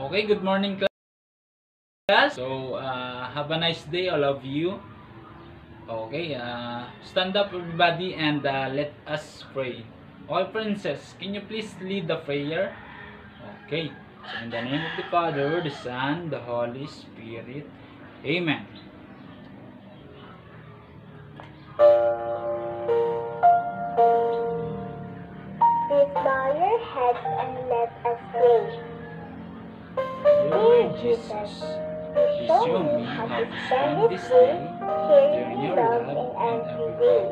Okay, good morning class. So, uh, have a nice day all of you. Okay, uh, stand up everybody and uh, let us pray. All princess, can you please lead the prayer? Okay. So, in the name of the Father, the Son, the Holy Spirit. Amen. Bow your heads and let Jesus, show me how to spend this day, sharing your love in every way.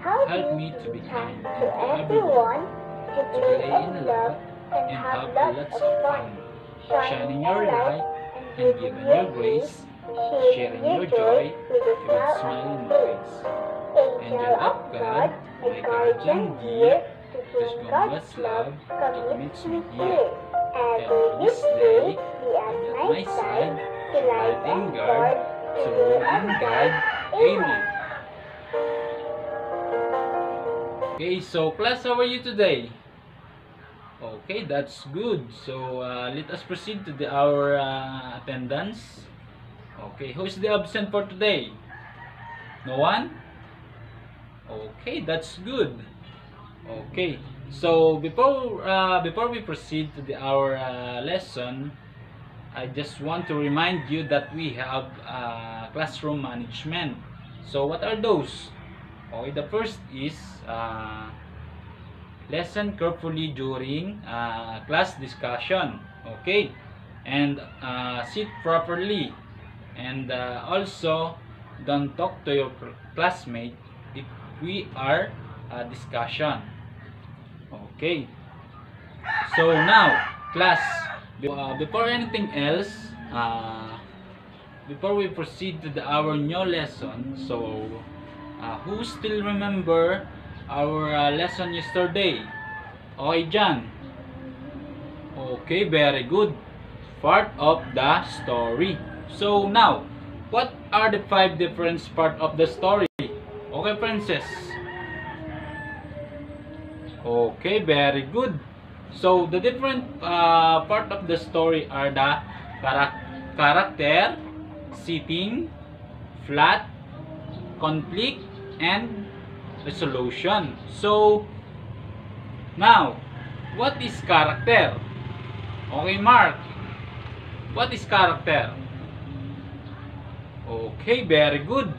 Help me to be kind to everyone, to to play in love, and and have lots of fun. Shining your light and giving your grace, sharing your joy with a smile your face. Angel of God, my guardian dear, to bring God's love commits me here. This day, be at my side, light and guard, to rule and guide. Amen. Okay, so class, how are you today? Okay, that's good. So uh, let us proceed to the our uh, attendance. Okay, who is the absent for today? No one? Okay, that's good. Okay, so before uh, before we proceed to the our uh, lesson, I just want to remind you that we have uh, classroom management. So what are those? Okay, the first is uh, listen carefully during uh, class discussion. Okay, and uh, sit properly, and also don't talk to your classmate if we are discussion. Okay. So now, class, uh, before anything else, uh, before we proceed to the, our new lesson, so uh, who still remember our uh, lesson yesterday? Okay, John. Okay, very good. Part of the story. So now, what are the five different part of the story? Okay, princess. Okay, very good. So the different uh, part of the story are the charac- character, setting, flat, conflict, and resolution. So now, what is character? Okay, Mark. What is character? Okay, very good.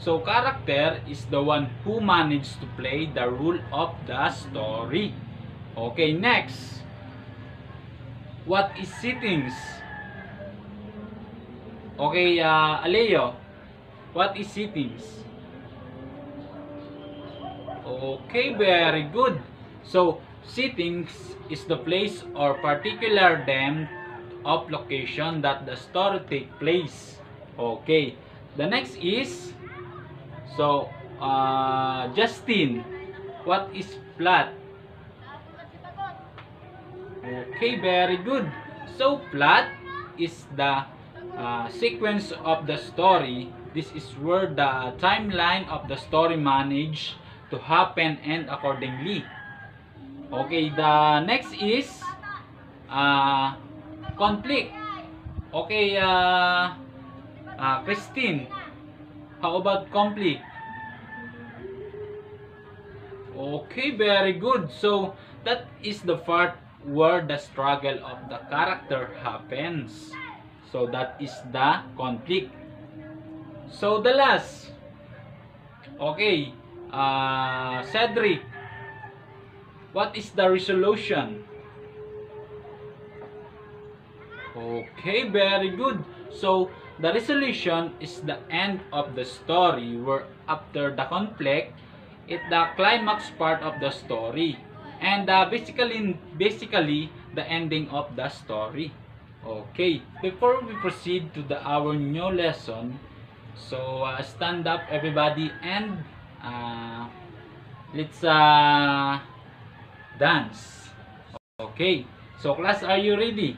So character is the one who managed to play the role of the story. Okay, next. What is settings? Okay, uh, Aleo. What is settings? Okay, very good. So, settings is the place or particular them of location that the story take place. Okay. The next is so uh, Justin. What is plot? Okay, very good. So plot is the uh, sequence of the story. This is where the timeline of the story managed to happen and accordingly. Okay, the next is uh, conflict. Okay, uh, uh, Christine, how about conflict? Okay, very good. So, that is the part where the struggle of the character happens. So, that is the conflict. So, the last. Okay, uh, Cedric, what is the resolution? Okay, very good. So, the resolution is the end of the story where after the conflict, it the climax part of the story. And uh, basically, basically, the ending of the story. Okay, before we proceed to the our new lesson, so uh, stand up everybody and uh, let's uh, dance. Okay, so class, are you ready?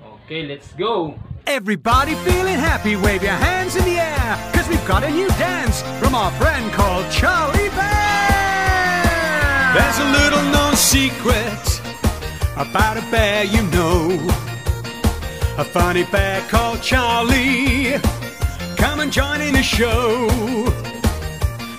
Okay, let's go. Everybody feeling happy, wave your hands in the air, cause we've got a new dance from our friend called Charlie Bear. There's a little known secret about a bear you know. a funny bear called Charlie. Come and join in the show.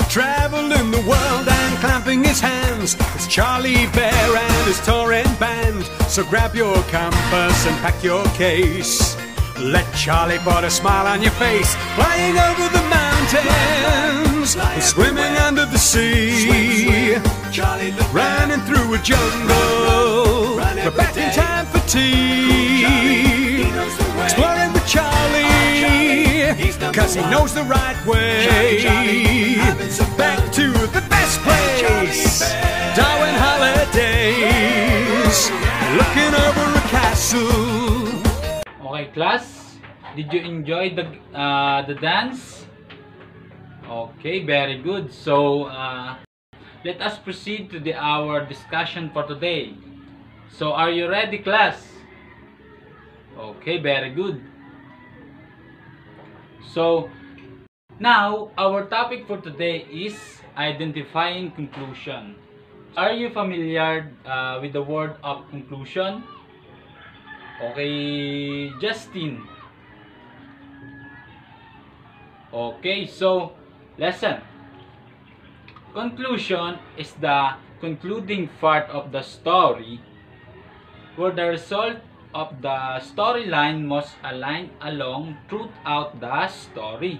Traveling the world and clapping his hands. It's Charlie Bear and his touring band. So grab your compass and pack your case. Let Charlie put a smile on your face. Flying over the mountains, swimming under the sea. charlie Running through a jungle, but back in time for tea. Exploring with Charlie, cause he knows the right way. Back to the best place, Darwin Holidays. Looking over a castle. Okay, class. Did you enjoy the uh, the dance? Okay, very good. So, uh, let us proceed to the our discussion for today. So, are you ready, class? Okay, very good. So, now our topic for today is identifying conclusion. Are you familiar uh, with the word of conclusion? Okay, Justin. Okay, so lesson. Conclusion is the concluding part of the story where the result of the storyline must align along throughout the story.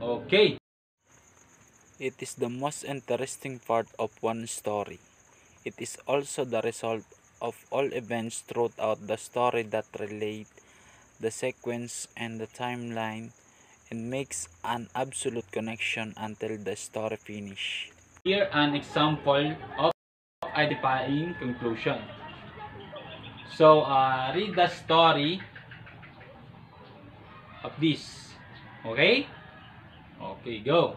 Okay. It is the most interesting part of one story. It is also the result of all events throughout the story that relate the sequence and the timeline and makes an absolute connection until the story finish. Here an example of identifying conclusion. So uh, read the story of this. Okay? Okay, go.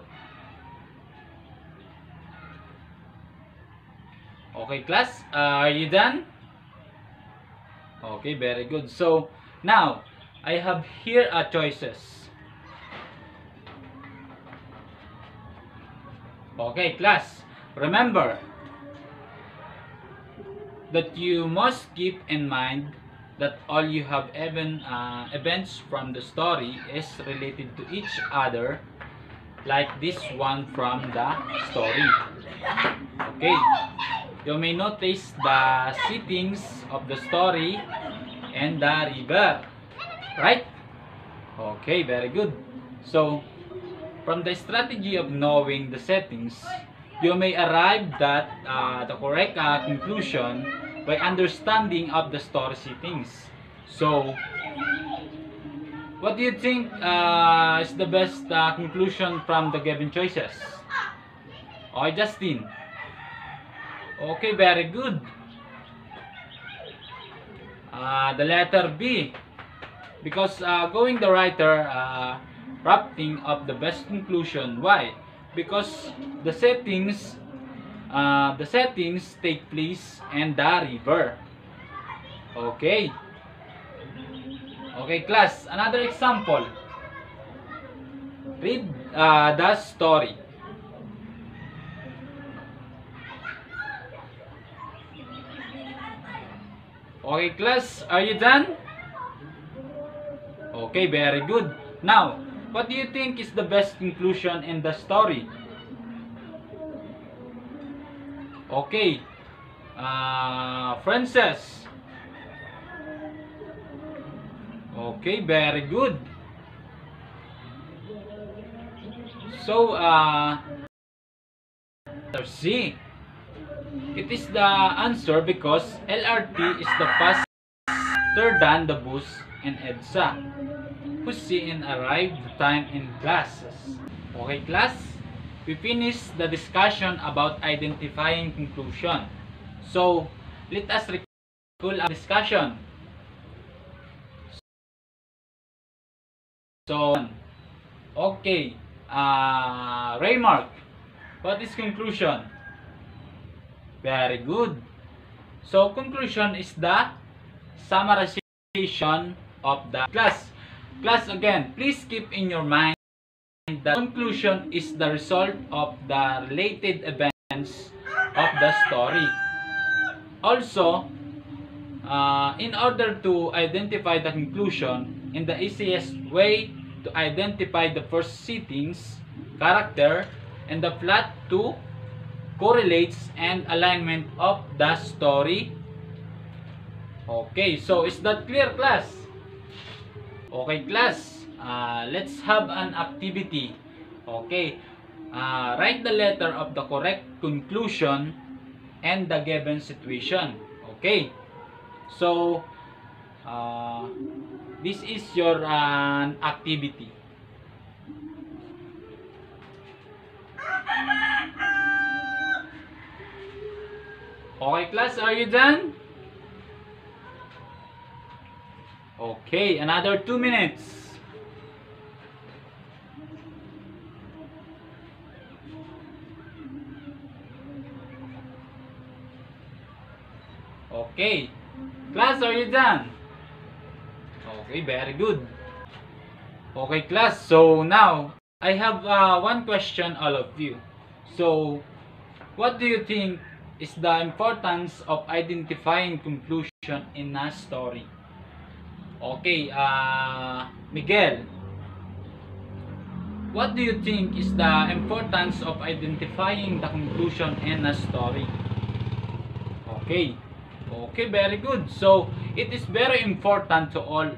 Okay, class, uh, are you done? Okay, very good. So now I have here a choices. Okay, class. Remember that you must keep in mind that all you have even uh, events from the story is related to each other like this one from the story. Okay. You may notice the settings of the story and the river. Right? Okay, very good. So, from the strategy of knowing the settings, you may arrive at uh, the correct uh, conclusion by understanding of the story settings. So, what do you think uh, is the best uh, conclusion from the given choices? Okay, Justin. Okay, very good. Uh, the letter B. Because uh, going the writer, uh, crafting of the best conclusion. Why? Because the settings, uh, the settings take place in the river. Okay. Okay, class. Another example. Read uh, the story. Okay, class. Are you done? Okay, very good. Now, what do you think is the best conclusion in the story? Okay. Uh, Frances. Okay, very good. So, uh, C. It is the answer because LRT is the faster than the bus and EDSA. Who see and arrive the time in classes. Okay, class? We finished the discussion about identifying conclusion. So, let us recall our discussion. So, okay. Uh, Raymark, what is conclusion? Very good. So, conclusion is the summarization of the class. Class, again, please keep in your mind that conclusion is the result of the related events of the story. Also, uh, in order to identify the conclusion in the easiest way to identify the first settings, character, and the plot to correlates and alignment of the story. Okay, so is that clear class? Okay class, uh, let's have an activity. Okay, uh, write the letter of the correct conclusion and the given situation. Okay, so uh, this is your uh, activity. Okay class, are you done? Okay, another two minutes. Okay. Class, are you done? Okay, very good. Okay, class. So now, I have uh, one question all of you. So, what do you think is the importance of identifying conclusion in a story? Okay, uh, Miguel. What do you think is the importance of identifying the conclusion in a story? Okay. Okay, very good. So, it is very important to all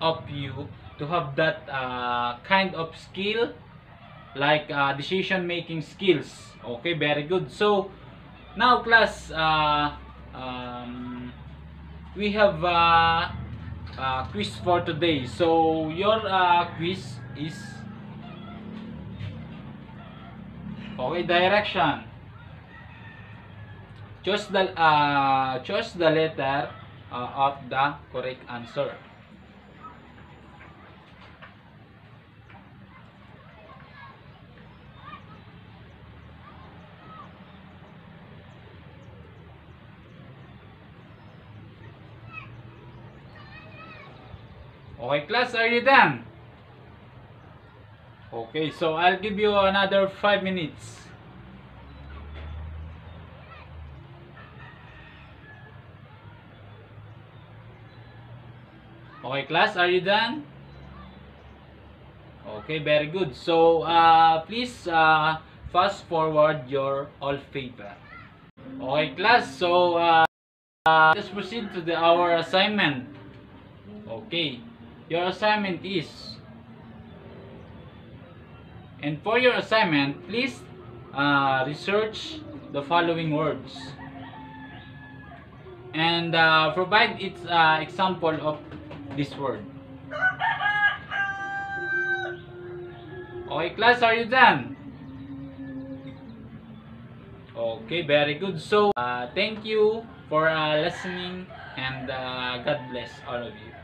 of you to have that uh, kind of skill like uh, decision making skills. Okay, very good. So, now class, uh, um, we have uh, uh, quiz for today. So, your uh, quiz is okay, direction. choose the uh, choose the letter uh, of the correct answer. Okay, class, are you done? Okay, so I'll give you another 5 minutes. Okay, class, are you done? Okay, very good. So, uh, please uh, fast forward your all paper. Okay, class. So, uh, uh, let's proceed to the our assignment. Okay, your assignment is, and for your assignment, please uh, research the following words and uh, provide its uh, example of this word. Okay, class, are you done? Okay, very good. So, uh, thank you for uh, listening and uh, God bless all of you.